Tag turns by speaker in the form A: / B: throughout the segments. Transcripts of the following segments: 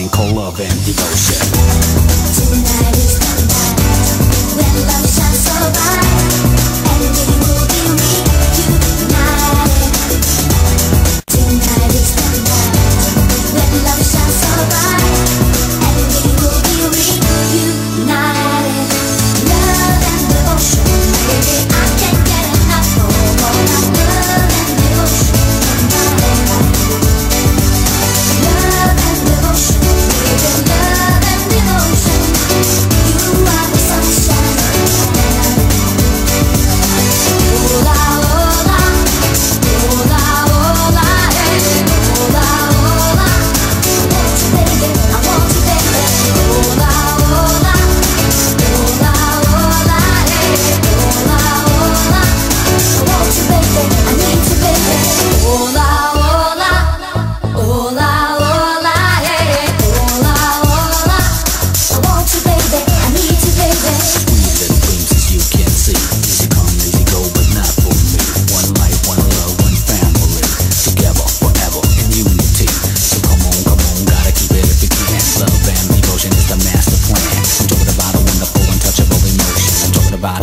A: thing called love and devotion.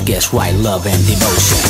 A: Guess right, love and devotion.